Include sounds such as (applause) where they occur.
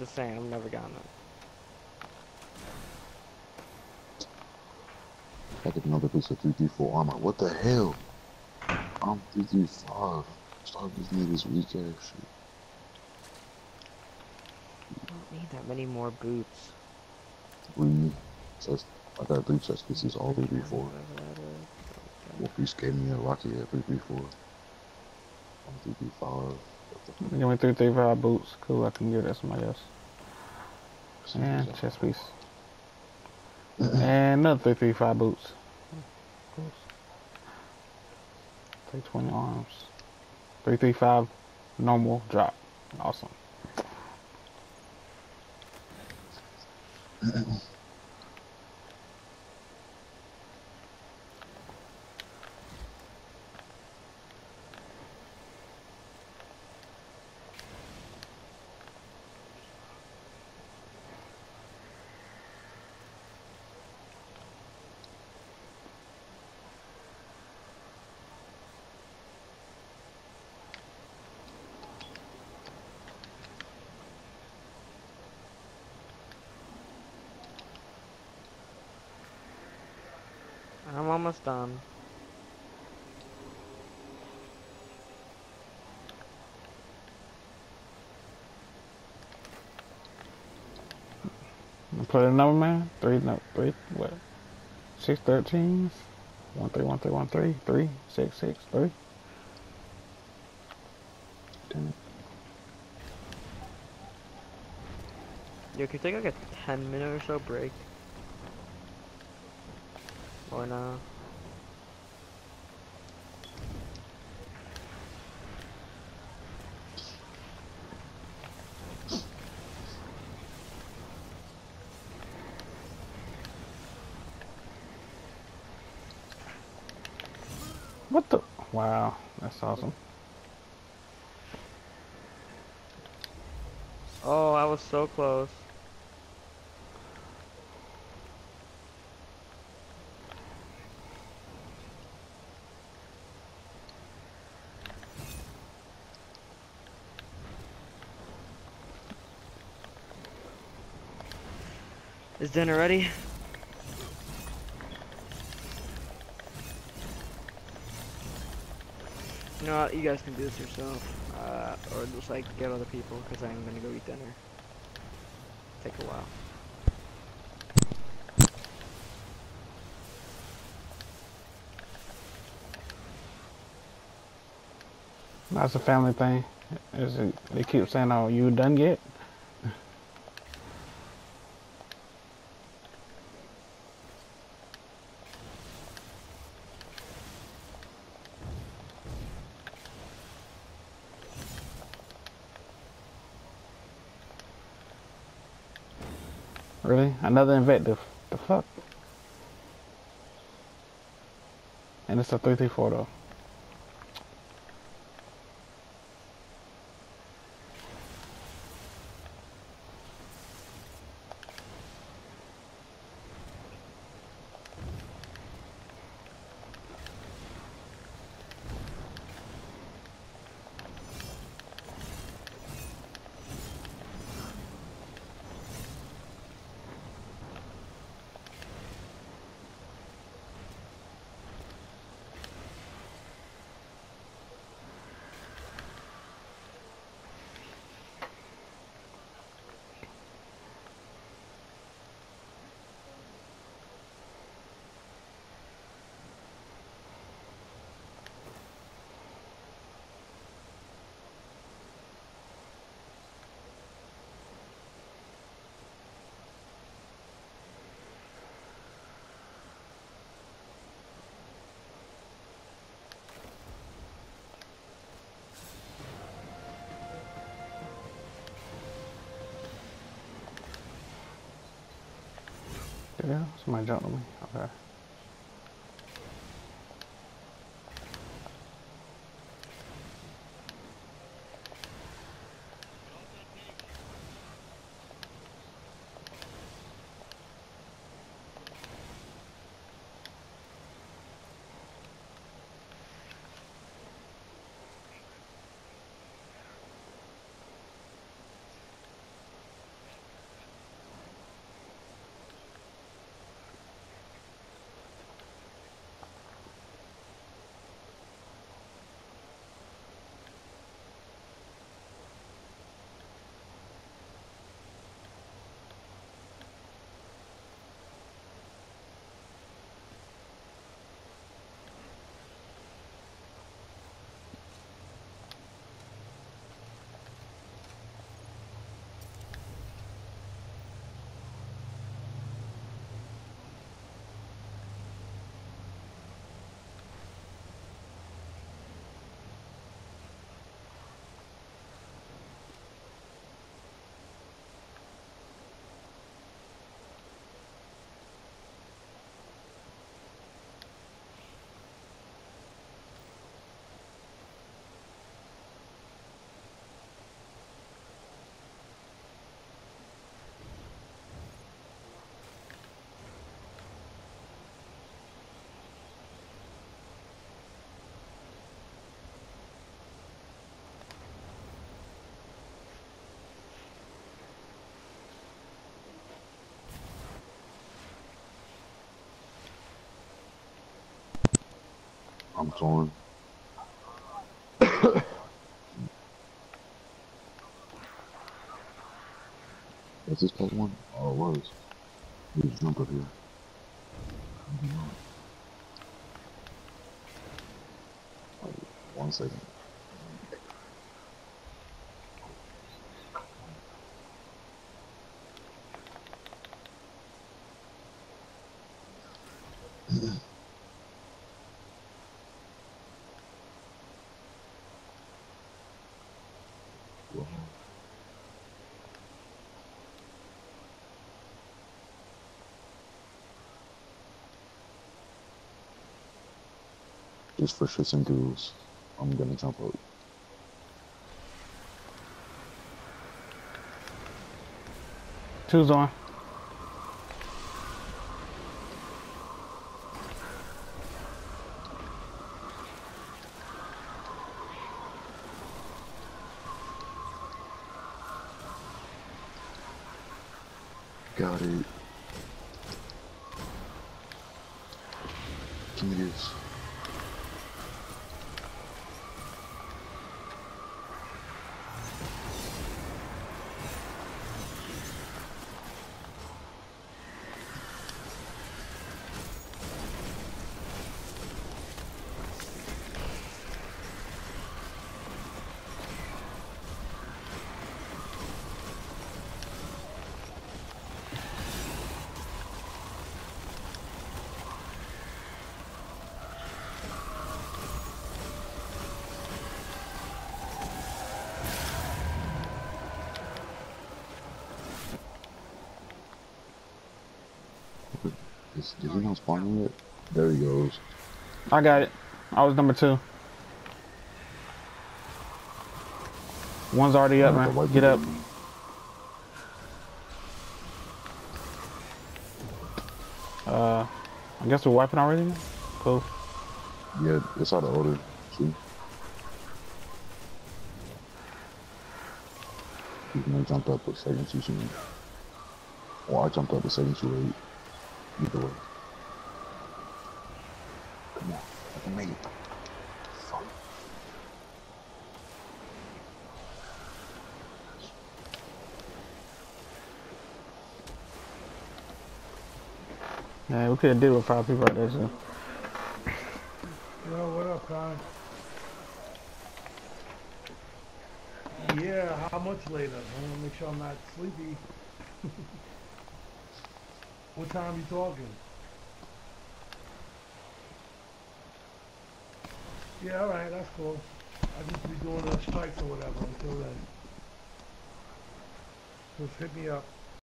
Just saying, I've never gotten it. I get another piece of 334 armor. What the hell? I'm 335. Stop this niggas weak ass shit. I don't need that many more boots. Three chest. I got three chest pieces, all 334. Whatever that is. Wolf Beast gave me a Rocky at 334. I'm 335. Give me three, three, five boots. Cool, I can give that to somebody else. And chest piece. and another three, three, five boots. Three twenty arms. Three, three, five normal drop. Awesome. (clears throat) I'm almost done. Put a number, man. Three, no, three, what? Six thirteens. One three, one three, one three, three, six, six, three. Damn it. Yo, can you take like a 10 minute or so break? Or no? What the? Wow, that's awesome. Oh, I was so close. Is dinner ready? You know what? You guys can do this yourself. Uh, or just like get other people because I'm gonna go eat dinner. Take a while. That's a family thing. Is it, they keep saying, "Oh, you done yet?" Really? Another invective. The fuck? And it's a 334 though. Yeah, somebody jumped on me. Okay. I'm torn. Is this part one? Oh, it was. Please jump up here. One second. Just for shits and giggles, I'm gonna jump out. Two's on. Got it. Give me this. Is, not spawning yet? There he goes. I got it. I was number two. One's already up, I have to man. Get up. Uh, I guess we're wiping already. Cool. Yeah, it's out of order. See? You can jump up a second too soon. Or I jumped up a second too late. Either way. Come on, I can make it. Fuck. Yeah, we could have did with five people right there. So. Yo, what up, Con? Yeah, how much later? I want to make sure I'm not sleepy. (laughs) what time you talking? Yeah, alright, that's cool. I just be doing the strikes or whatever until then. Just hit me up.